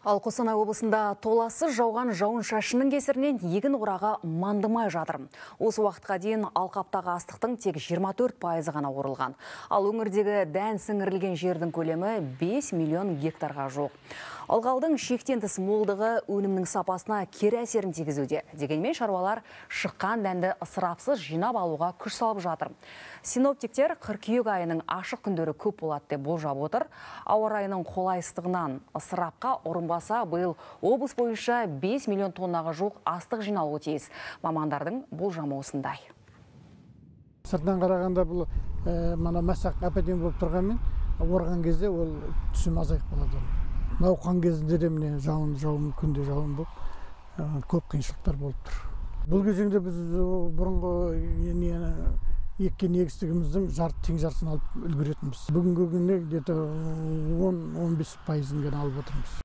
Ал Қостанай облысында толассыз жауған жауын шашынның кесірінен егін орағы мандымай жатыр. Осы уақытқа дейін алқаптағы астықтың тек 24 пайызы ғана орылған. Ал өңірдегі дән сіңірілген жердің көлемі 5 миллион гектарға жоқ. Алғалдың шектен тыс молдығы өнімнің сапасына кері әсерін тигізуде. Дегенмен шаруалар шыққан дәнді ысырапсыз жинап алуға күш салып жатыр. Синоптиктер қыркүйек айының ашық күндері көп болады деп болжап отыр. Ауа райының ысырапқа ұрынбаса, биыл облыс бойынша 5 миллион тоннаға жуық астық жиналуы тиіс. Мамандардың болжамы осындай. сыртынан қарағанда бұл ә, мана масақ әп болып тұрғанмен орған кезде ол түсім азайып қалады науқан кезінде де міне жауын жауын күнде жауын болып көп қиыншылықтар болып тұр бұл кезеңде біз бұрынғы не еккен егістігіміздің жарты тең жартысын алып үлгеретінбіз бүгінгі күнде где то он он бес пайызын ғана алып отырмыз